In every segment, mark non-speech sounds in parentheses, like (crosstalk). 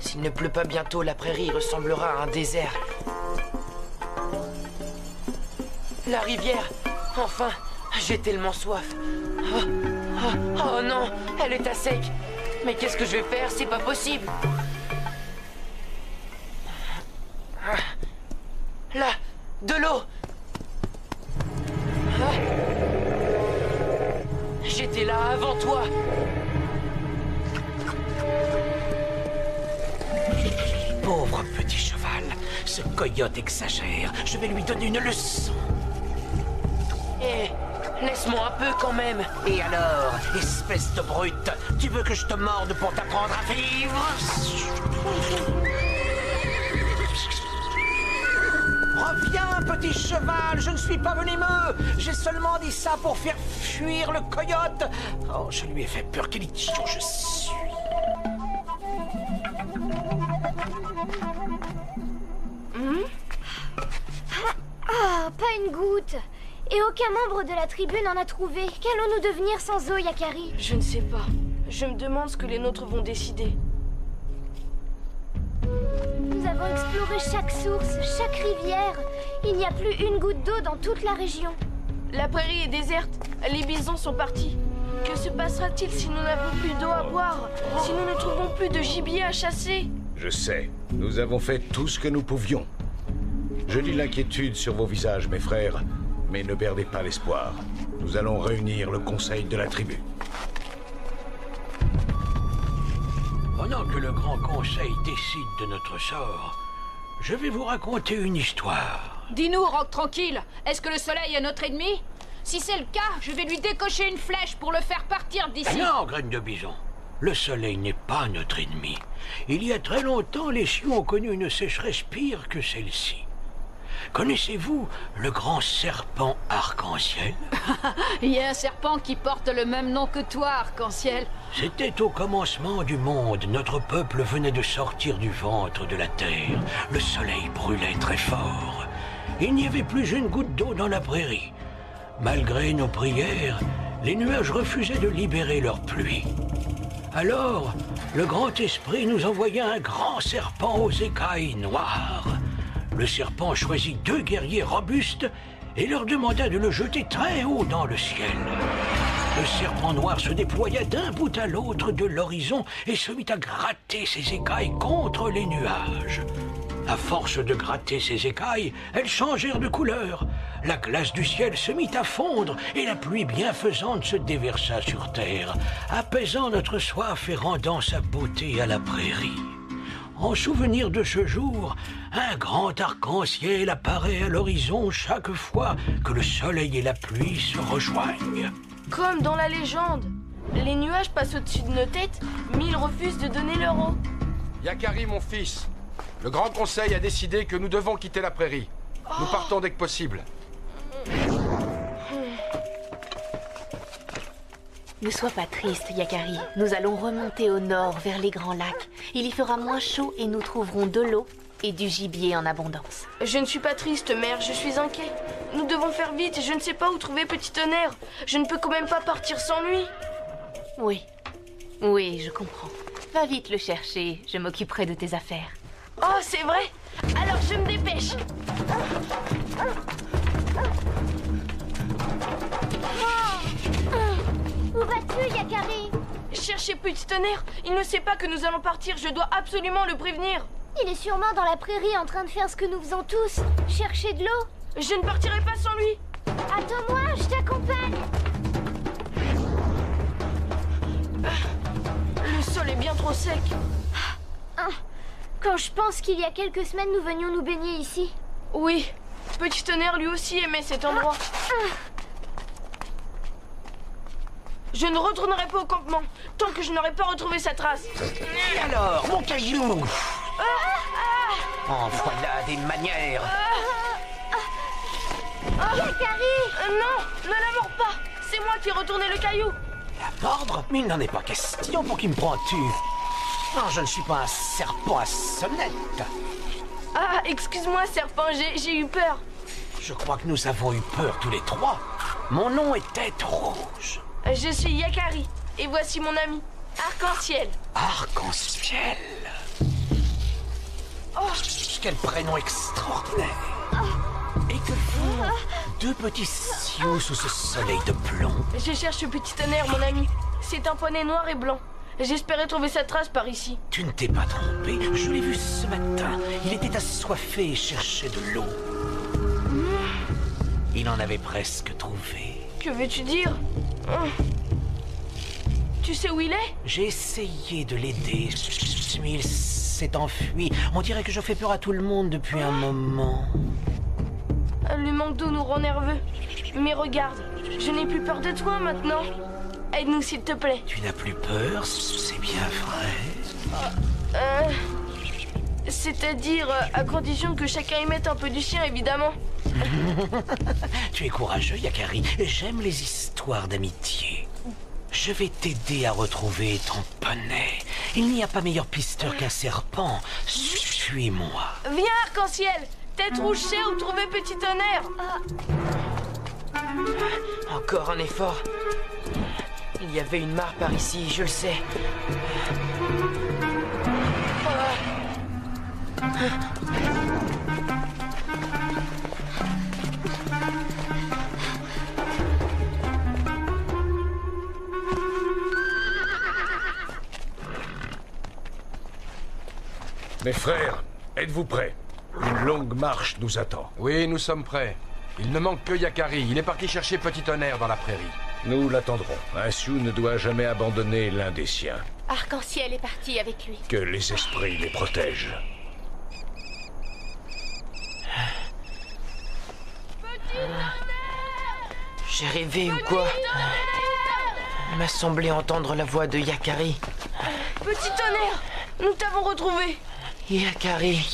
S'il ne pleut pas bientôt, la prairie ressemblera à un désert. La rivière. Enfin J'ai tellement soif. Oh, oh, non Elle est à sec. Mais qu'est-ce que je vais faire? C'est pas possible. Là De l'eau. Ah. J'étais là avant toi ce coyote exagère. Je vais lui donner une leçon. Eh Laisse-moi un peu quand même Et alors, espèce de brute, tu veux que je te morde pour t'apprendre à vivre? Reviens, petit cheval, je ne suis pas venimeux. J'ai seulement dit ça pour faire fuir le coyote. Oh, je lui ai fait peur, quel idiot je suis. Une goutte Et aucun membre de la tribu n'en a trouvé. Qu'allons-nous devenir sans eau, Yakari? Je ne sais pas. Je me demande ce que les nôtres vont décider. Nous avons exploré chaque source, chaque rivière. Il n'y a plus une goutte d'eau dans toute la région. La prairie est déserte. Les bisons sont partis. Que se passera-t-il si nous n'avons plus d'eau à boire? Si nous ne trouvons plus de gibier à chasser? Je sais, nous avons fait tout ce que nous pouvions. Je lis l'inquiétude sur vos visages, mes frères, mais ne perdez pas l'espoir. Nous allons réunir le conseil de la tribu. Pendant que le grand conseil décide de notre sort, je vais vous raconter une histoire. Dis-nous, Rock tranquille, est-ce que le soleil est notre ennemi? Si c'est le cas, je vais lui décocher une flèche pour le faire partir d'ici. Non, graine de bison. Le soleil n'est pas notre ennemi. Il y a très longtemps, les Sioux ont connu une sécheresse pire que celle-ci. Connaissez-vous le grand serpent arc-en-ciel (laughs) Il y a un serpent qui porte le même nom que toi, Arc-en-Ciel. C'était au commencement du monde. Notre peuple venait de sortir du ventre de la terre. Le soleil brûlait très fort. Il n'y avait plus une goutte d'eau dans la prairie. Malgré nos prières, les nuages refusaient de libérer leur pluie. Alors, le grand esprit nous envoya un grand serpent aux écailles noires. Le serpent choisit deux guerriers robustes et leur demanda de le jeter très haut dans le ciel. Le serpent noir se déploya d'un bout à l'autre de l'horizon et se mit à gratter ses écailles contre les nuages. À force de gratter ses écailles, elles changèrent de couleur. La glace du ciel se mit à fondre et la pluie bienfaisante se déversa sur terre, apaisant notre soif et rendant sa beauté à la prairie. En souvenir de ce jour, un grand arc-en-ciel apparaît à l'horizon chaque fois que le soleil et la pluie se rejoignent. Comme dans la légende. Les nuages passent au-dessus de nos têtes, mais ils refusent de donner leur eau. Yakari, mon fils, le Grand Conseil a décidé que nous devons quitter la prairie. Nous partons dès que possible. Ne sois pas triste, Yakari. Nous allons remonter au nord vers les grands lacs. Il y fera moins chaud et nous trouverons de l'eau et du gibier en abondance. Je ne suis pas triste, mère, je suis inquiet. Nous devons faire vite, je ne sais pas où trouver Petit Tonnerre. Je ne peux quand même pas partir sans lui. Oui. Oui, je comprends. Va vite le chercher, je m'occuperai de tes affaires. Oh, c'est vrai Alors je me dépêche. Où vas-tu, Yakari? Cherchez Petit Tonnerre, il ne sait pas que nous allons partir, je dois absolument le prévenir. Il est sûrement dans la prairie en train de faire ce que nous faisons tous. Chercher de l'eau. Je ne partirai pas sans lui. Attends-moi, je t'accompagne. Le sol est bien trop sec. Ah, Quand je pense qu'il y a quelques semaines, nous venions nous baigner ici. Oui, Petit Tonnerre lui aussi aimait cet endroit. Je ne retournerai pas au campement tant que je n'aurai pas retrouvé sa trace. Et alors, mon caillou En voilà des manières Yakari Euh, non, ne la mords pas. C'est moi qui ai retourné le caillou. La mordre Mais il n'en est pas question, pour qui me prends-tu Non, je ne suis pas un serpent à sonnette Ah, excuse-moi, serpent, j'ai j'ai eu peur. Je crois que nous avons eu peur tous les trois. Mon nom est Tête Rouge. Je suis Yakari, et voici mon ami, Arc-en-Ciel. Arc-en-ciel Oh, quel prénom extraordinaire Et que font deux petits sioux sous ce soleil de plomb? Je cherche ce petit tonnerre, mon ami. C'est un poney noir et blanc. J'espérais trouver sa trace par ici. Tu ne t'es pas trompé, je l'ai vu ce matin. Il était assoiffé et cherchait de l'eau. Il en avait presque trouvé. Que veux-tu dire? Hum. Tu sais où il est? J'ai essayé de l'aider, mais il s'est enfui. On dirait que je fais peur à tout le monde depuis un moment. Le manque d'eau nous rend nerveux. Mais regarde, je n'ai plus peur de toi maintenant. Aide-nous s'il te plaît. Tu n'as plus peur, c'est bien vrai. Euh, C'est-à-dire, euh, à condition que chacun y mette un peu du sien, évidemment. (laughs) Tu es courageux, Yakari. J'aime les histoires d'amitié. Je vais t'aider à retrouver ton poney. Il n'y a pas meilleur pisteur qu'un serpent. Suis-moi. Viens, arc-en-ciel Tête rouge sait où trouver petit tonnerre Encore un effort. Il y avait une mare par ici, je le sais. Mes frères, êtes-vous prêts? Une longue marche nous attend. Oui, nous sommes prêts. Il ne manque que Yakari. Il est parti chercher Petit Tonnerre dans la prairie. Nous l'attendrons. Un Sioux ne doit jamais abandonner l'un des siens. Arc-en-ciel est parti avec lui. Que les esprits les protègent. J'ai rêvé ou quoi? Il m'a semblé entendre la voix de Yakari. Petit tonnerre Nous t'avons retrouvé Yakari.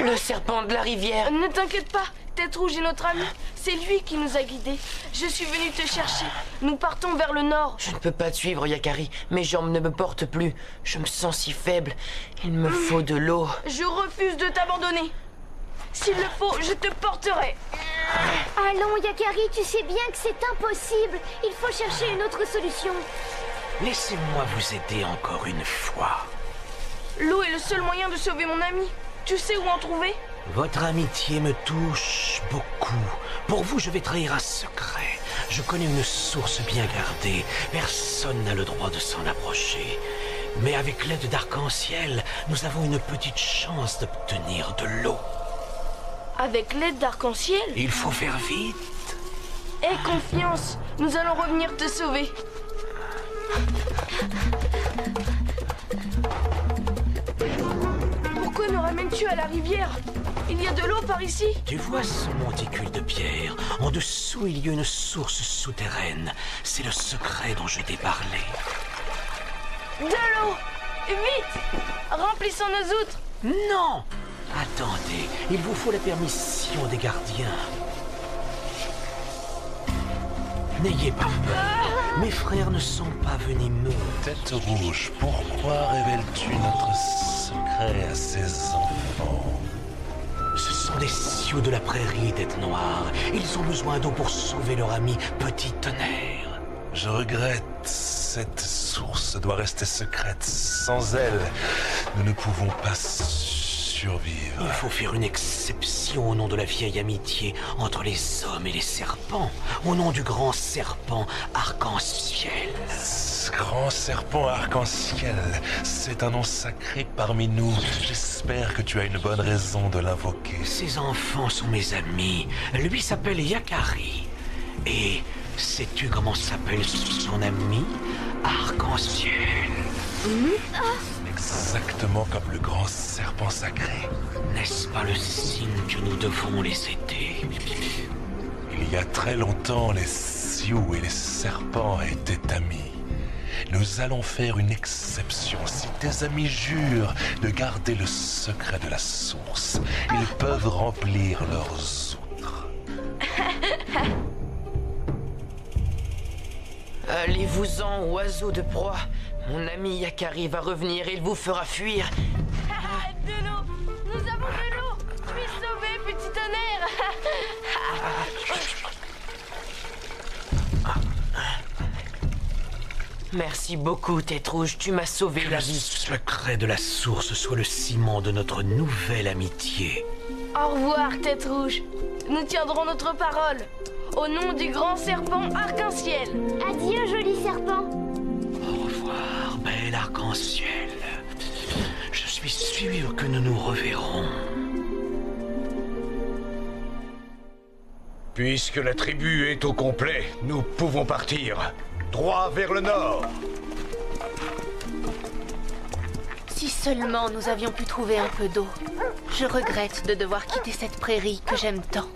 Le serpent de la rivière. Ne t'inquiète pas, Tête rouge est notre ami. C'est lui qui nous a guidés. Je suis venu te chercher. Nous partons vers le nord. Je ne peux pas te suivre, Yakari. Mes jambes ne me portent plus. Je me sens si faible. Il me faut de l'eau. Je refuse de t'abandonner. S'il le faut, je te porterai. Allons, Yakari, tu sais bien que c'est impossible. Il faut chercher une autre solution. Laissez-moi vous aider encore une fois. L'eau est le seul moyen de sauver mon ami. Tu sais où en trouver? Votre amitié me touche beaucoup. Pour vous, je vais trahir un secret. Je connais une source bien gardée. Personne n'a le droit de s'en approcher. Mais avec l'aide d'Arc-en-Ciel, nous avons une petite chance d'obtenir de l'eau. Avec l'aide d'arc-en-ciel? Il faut faire vite. Aie confiance, nous allons revenir te sauver. Ramènes-tu à la rivière? Il y a de l'eau par ici Tu vois ce monticule de pierre? En dessous, il y a une source souterraine. C'est le secret dont je t'ai parlé. De l'eau Vite Remplissons nos outres Non Attendez, il vous faut la permission des gardiens. N'ayez pas peur. Mes frères ne sont pas venimeux. Tête rouge, pourquoi révèles-tu notre secret à ces enfants Ce sont des sioux de la prairie, tête noire. Ils ont besoin d'eau pour sauver leur ami Petit Tonnerre. Je regrette, cette source doit rester secrète. Sans elle, nous ne pouvons pas survivre. Il faut faire une exception au nom de la vieille amitié entre les hommes et les serpents. Au nom du grand serpent arc-en-ciel. Ce grand serpent arc-en-ciel, c'est un nom sacré parmi nous. J'espère que tu as une bonne raison de l'invoquer. Ces enfants sont mes amis. Lui s'appelle Yakari. Et sais-tu comment s'appelle son ami? Arc-en-ciel. Exactement comme le grand serpent sacré. N'est-ce pas le signe que nous devons les aider? Il y a très longtemps, les sioux et les serpents étaient amis. Nous allons faire une exception. Si tes amis jurent de garder le secret de la source, ils peuvent remplir leurs outres. Allez-vous-en, oiseaux de proie. Mon ami Yakari va revenir et il vous fera fuir. (laughs) De l'eau Nous avons de l'eau Puis sauver, petit tonnerre (laughs) Merci beaucoup, Tête Rouge, tu m'as sauvé Que la le vie. secret de la source soit le ciment de notre nouvelle amitié. Au revoir, tête rouge. Nous tiendrons notre parole. Au nom du grand serpent arc-en-ciel. Adieu, joli serpent. Je suis sûr que nous nous reverrons. Puisque la tribu est au complet, nous pouvons partir. Droit vers le nord. Si seulement nous avions pu trouver un peu d'eau. Je regrette de devoir quitter cette prairie que j'aime tant.